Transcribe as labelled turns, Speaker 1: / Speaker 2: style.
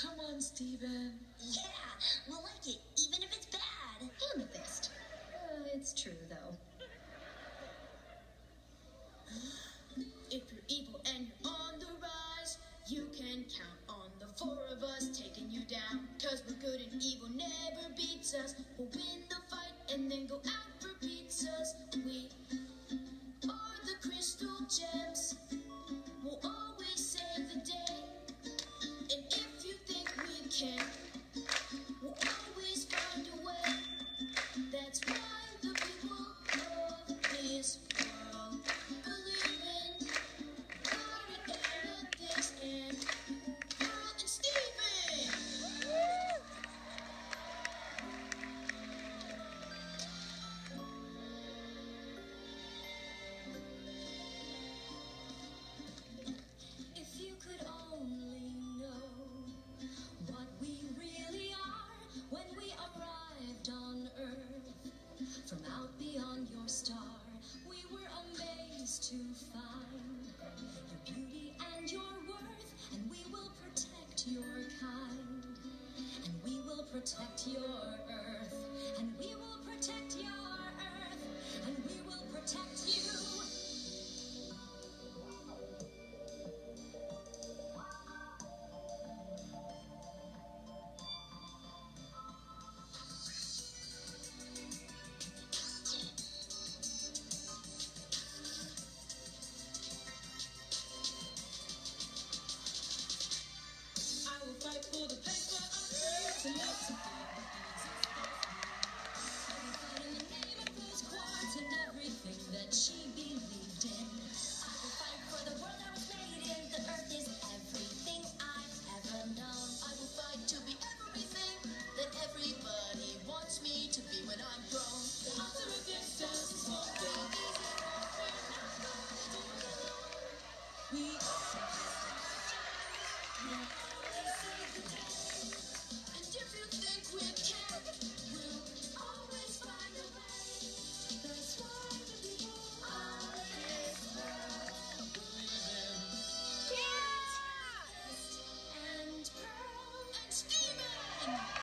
Speaker 1: Come on, Steven.
Speaker 2: Yeah, we'll like it, even if it's bad.
Speaker 3: Amethyst. Uh, it's true, though.
Speaker 4: If you're evil and you're on the rise, you can count on the four of us taking you down. Cause we're good and evil never beats us. We'll win the fight and then go out for pizzas. We are the crystal gems.
Speaker 3: Beyond your star, we were amazed to find your beauty and your worth, and we will protect your kind, and we will protect your Earth, and we Yeah.